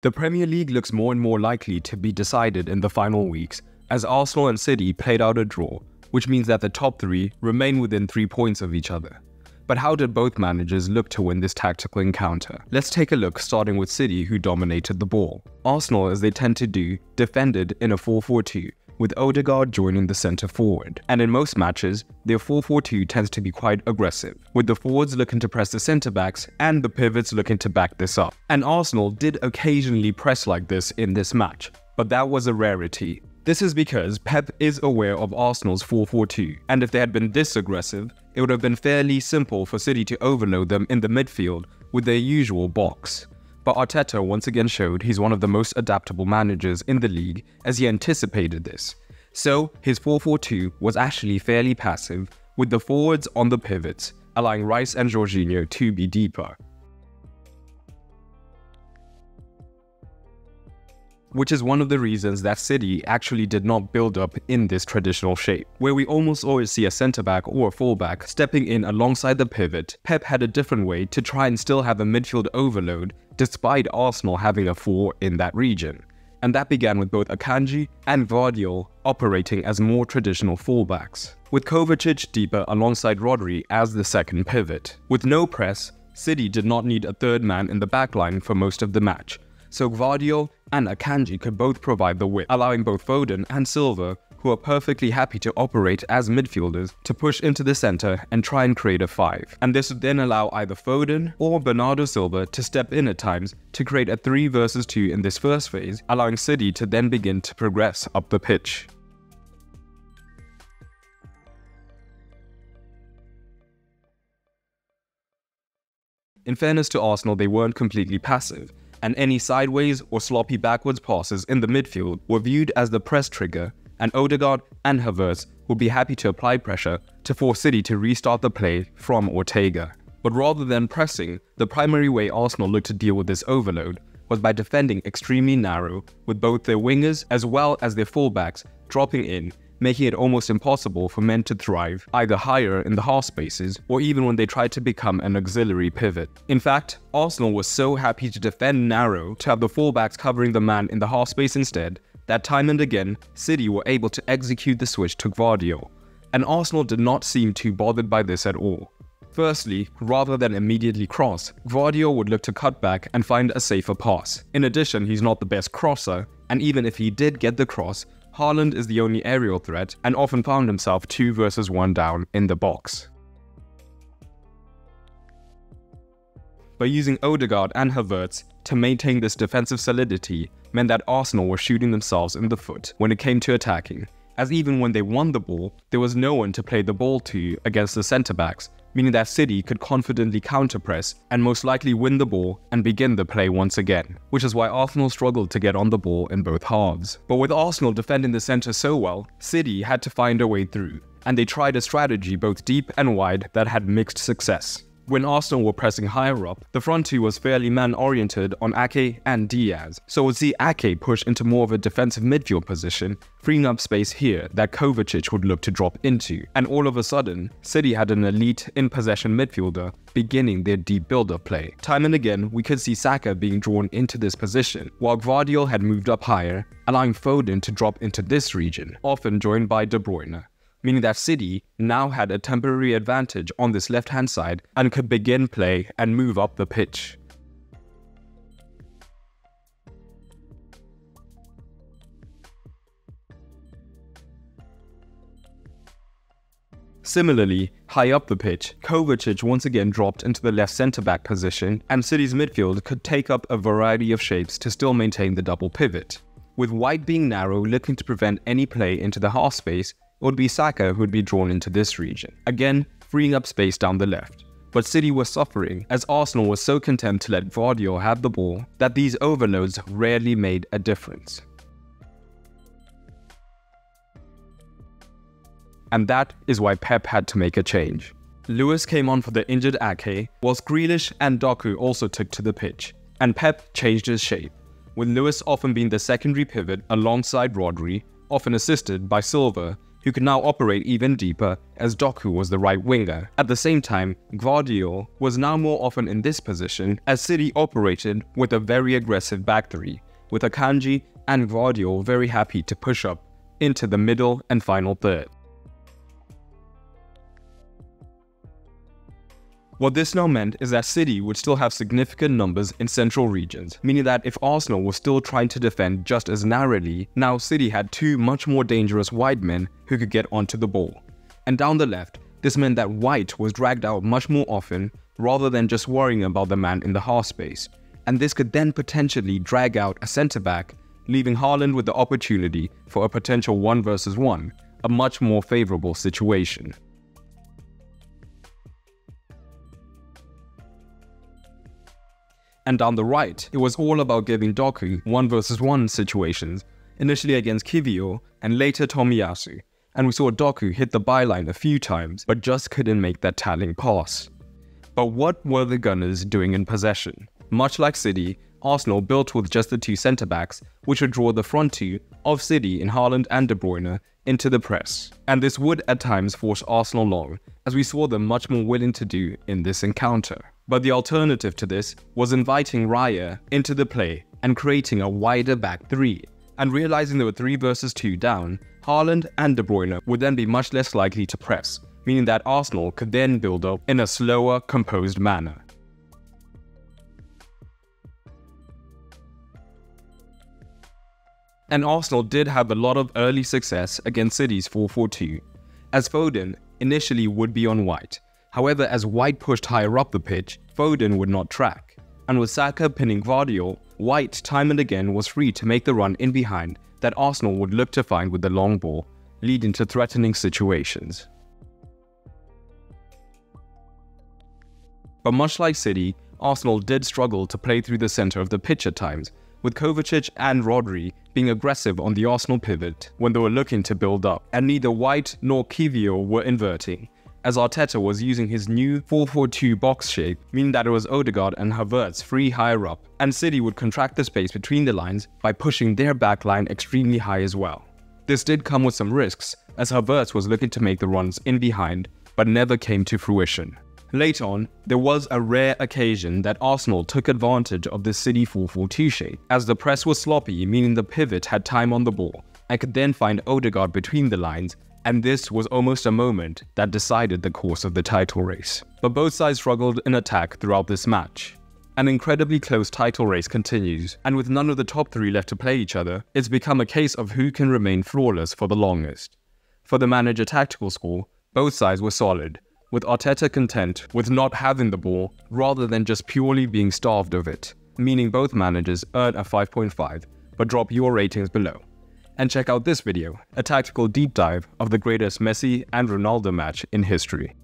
The Premier League looks more and more likely to be decided in the final weeks as Arsenal and City played out a draw, which means that the top three remain within three points of each other. But how did both managers look to win this tactical encounter? Let's take a look starting with City who dominated the ball. Arsenal, as they tend to do, defended in a 4-4-2, with Odegaard joining the centre forward. And in most matches, their 4-4-2 tends to be quite aggressive, with the forwards looking to press the centre backs and the pivots looking to back this up. And Arsenal did occasionally press like this in this match, but that was a rarity. This is because Pep is aware of Arsenal's 4-4-2, and if they had been this aggressive, it would have been fairly simple for City to overload them in the midfield with their usual box. But Arteta once again showed he's one of the most adaptable managers in the league as he anticipated this. So his 4-4-2 was actually fairly passive, with the forwards on the pivots, allowing Rice and Jorginho to be deeper. Which is one of the reasons that City actually did not build up in this traditional shape, where we almost always see a centre back or a fullback stepping in alongside the pivot. Pep had a different way to try and still have a midfield overload, despite Arsenal having a 4 in that region. And that began with both Akanji and Gvardiol operating as more traditional fullbacks, with Kovacic deeper alongside Rodri as the second pivot. With no press, City did not need a third man in the backline for most of the match, so Gvardiol and Akanji could both provide the width, allowing both Foden and Silva, who are perfectly happy to operate as midfielders, to push into the centre and try and create a 5. And this would then allow either Foden or Bernardo Silva to step in at times to create a 3 versus 2 in this first phase, allowing City to then begin to progress up the pitch. In fairness to Arsenal, they weren't completely passive and any sideways or sloppy backwards passes in the midfield were viewed as the press trigger, and Odegaard and Havertz would be happy to apply pressure to force City to restart the play from Ortega. But rather than pressing, the primary way Arsenal looked to deal with this overload was by defending extremely narrow, with both their wingers as well as their fullbacks dropping in making it almost impossible for men to thrive either higher in the half spaces or even when they tried to become an auxiliary pivot. In fact, Arsenal was so happy to defend narrow to have the fullbacks covering the man in the half space instead that time and again, City were able to execute the switch to Gvardiol, and Arsenal did not seem too bothered by this at all. Firstly, rather than immediately cross, Gvardiol would look to cut back and find a safer pass. In addition, he's not the best crosser, and even if he did get the cross, Haaland is the only aerial threat and often found himself 2 versus 1 down in the box. By using Odegaard and Havertz to maintain this defensive solidity meant that Arsenal were shooting themselves in the foot when it came to attacking, as even when they won the ball, there was no one to play the ball to against the centre backs, meaning that City could confidently counter-press and most likely win the ball and begin the play once again, which is why Arsenal struggled to get on the ball in both halves. But with Arsenal defending the centre so well, City had to find a way through, and they tried a strategy both deep and wide that had mixed success. When Arsenal were pressing higher up, the front two was fairly man-oriented on Ake and Dias, so we'd see Ake push into more of a defensive midfield position, freeing up space here that Kovacic would look to drop into. And all of a sudden, City had an elite in-possession midfielder beginning their deep build-up play. Time and again, we could see Saka being drawn into this position, while Gvardiol had moved up higher, allowing Foden to drop into this region, often joined by De Bruyne meaning that City now had a temporary advantage on this left hand side and could begin play and move up the pitch. Similarly, high up the pitch, Kovacic once again dropped into the left centre-back position and City's midfield could take up a variety of shapes to still maintain the double pivot. With White being narrow looking to prevent any play into the half space, would be Saka who would be drawn into this region, again freeing up space down the left. But City was suffering as Arsenal was so content to let Gvardiol have the ball that these overloads rarely made a difference. And that is why Pep had to make a change. Lewis came on for the injured Ake, whilst Grealish and Doku also took to the pitch, and Pep changed his shape, with Lewis often being the secondary pivot alongside Rodri, often assisted by Silva, who could now operate even deeper as Doku was the right winger. At the same time, Gvardiol was now more often in this position as City operated with a very aggressive back three, with Akanji and Gvardiol very happy to push up into the middle and final third. What this now meant is that City would still have significant numbers in central regions, meaning that if Arsenal was still trying to defend just as narrowly, now City had two much more dangerous wide men who could get onto the ball. And down the left, this meant that White was dragged out much more often rather than just worrying about the man in the half space. And this could then potentially drag out a centre back, leaving Haaland with the opportunity for a potential 1 versus 1, a much more favourable situation. And down the right, it was all about giving Doku 1 versus 1 situations, initially against Kiwior and later Tomiyasu. And we saw Doku hit the byline a few times, but just couldn't make that telling pass. But what were the Gunners doing in possession? Much like City, Arsenal built with just the two centre backs, which would draw the front two of City in Haaland and De Bruyne into the press. And this would at times force Arsenal long, as we saw them much more willing to do in this encounter. But the alternative to this was inviting Raya into the play and creating a wider back three. And realizing there were 3 versus 2 down, Haaland and De Bruyne would then be much less likely to press, meaning that Arsenal could then build up in a slower, composed manner. And Arsenal did have a lot of early success against City's 4-4-2, as Foden initially would be on White. However, as White pushed higher up the pitch, Foden would not track. And with Saka pinning Gvardiol, White time and again was free to make the run in behind that Arsenal would look to find with the long ball, leading to threatening situations. But much like City, Arsenal did struggle to play through the centre of the pitch at times, with Kovacic and Rodri being aggressive on the Arsenal pivot when they were looking to build up, and neither White nor Kiwior were inverting, as Arteta was using his new 4-4-2 box shape, meaning that it was Odegaard and Havertz free higher up, and City would contract the space between the lines by pushing their backline extremely high as well. This did come with some risks, as Havertz was looking to make the runs in behind, but never came to fruition. Late on, there was a rare occasion that Arsenal took advantage of the City 4-4-2 shape, as the press was sloppy, meaning the pivot had time on the ball, and could then find Odegaard between the lines, and this was almost a moment that decided the course of the title race. But both sides struggled in attack throughout this match. An incredibly close title race continues, and with none of the top three left to play each other, it's become a case of who can remain flawless for the longest. For the manager tactical score, both sides were solid, with Arteta content with not having the ball rather than just purely being starved of it, meaning both managers earn a 5.5 but drop your ratings below. And check out this video, a tactical deep dive of the greatest Messi and Ronaldo match in history.